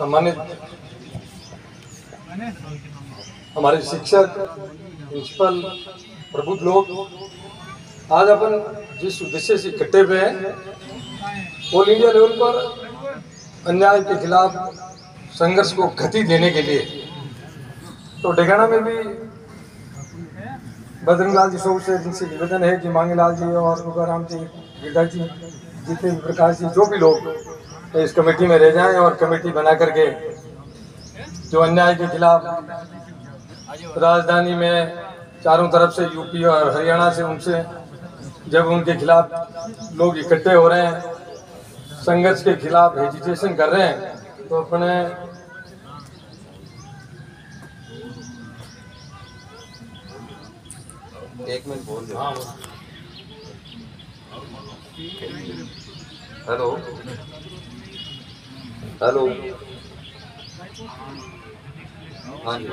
सम्मानित हमारे शिक्षक, प्रिंसिपल, प्रबुद्ध लोग, आज अपन जिस उद्देश्य से इकट्ठे हुए हैं ऑल इंडिया लेवल पर अन्याय के खिलाफ संघर्ष को गति देने के लिए। तो डेगाना में भी बजरंगलाल जी सोच से जिनसे निवेदन है कि मांगीलाल जी और उगाराम जी गिरधा जी, जितने प्रकाश जी, जो भी लोग इस कमेटी में रह जाएँ और कमेटी बना करके जो अन्याय के खिलाफ राजधानी में चारों तरफ़ से यूपी और हरियाणा से उनसे जब उनके खिलाफ लोग इकट्ठे हो रहे हैं संघर्ष के खिलाफ हेजिटेशन कर रहे हैं तो अपने एक मिनट बोल दो। हेलो। हेलो। हाँ जी।